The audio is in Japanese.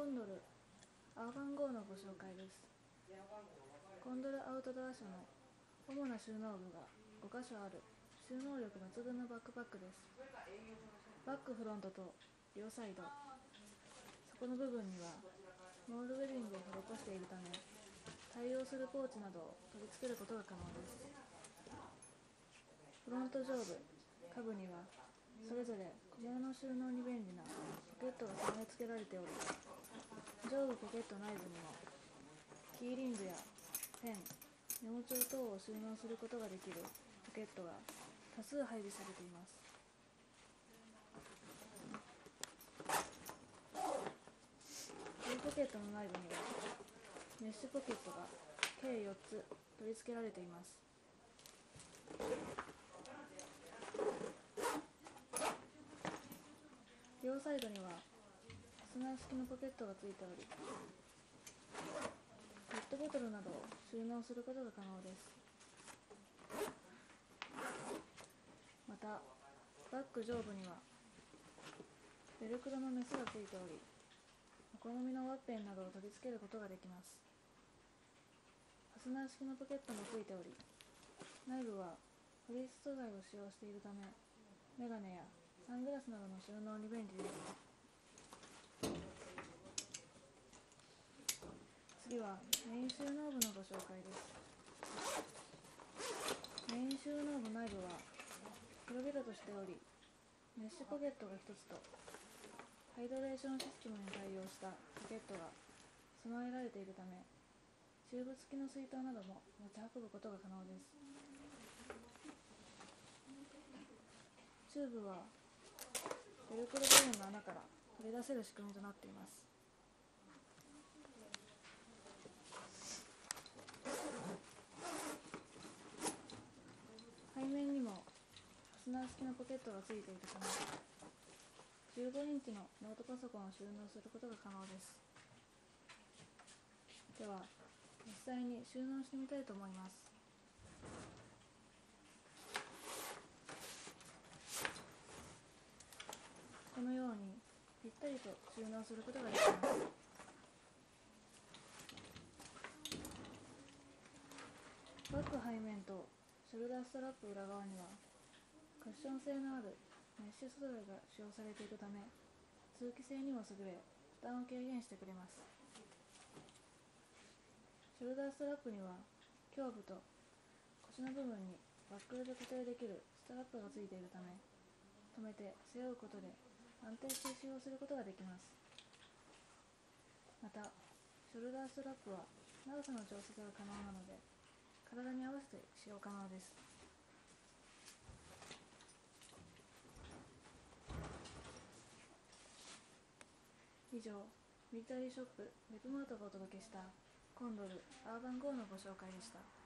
コンドルアーバン GO のご紹介です。コンドルアウトドア社の主な収納部が5箇所ある。収納力抜群のバックパックです。バックフロントと両サイド。底の部分にはモールウェディングを施しているため対応するポーチなどを取り付けることが可能です。フロント上部下部にはそれぞれ小物の収納に便利なポケットが備え付けられておりポケット内部にもキーリングやペンメモ帳等を収納することができるポケットが多数配備されています。両ポケットの内部にはメッシュポケットが計4つ取り付けられています。両サイドにはスナー式のポケットがついておりペットボトルなどを収納することが可能です。またバッグ上部にはベルクロのメスがついておりお好みのワッペンなどを取り付けることができます。ファスナー式のポケットもついており内部はフリース素材を使用しているためメガネやサングラスなどの収納に便利です。次はメイン収納部のご紹介です。メイン収納部内部は広々としておりメッシュポケットが1つとハイドレーションシステムに対応したポケットが備えられているためチューブ付きの水筒なども持ち運ぶことが可能です。チューブはベルクロ部分の穴から取り出せる仕組みとなっています背面にもファスナー式のポケットがついているため15インチのノートパソコンを収納することが可能です。では実際に収納してみたいと思います。このようにぴったりと収納することができます。バッグ背面とショルダーストラップ裏側にはクッション性のあるメッシュ素材が使用されているため通気性にも優れ負担を軽減してくれます。ショルダーストラップには胸部と腰の部分にバックルで固定できるストラップがついているため止めて背負うことで安定して使用することができます。またショルダーストラップは長さの調節が可能なので体に合わせて使用可能です。以上ミリタリーショップウェブマートがお届けしたコンドルアーバン GO のご紹介でした。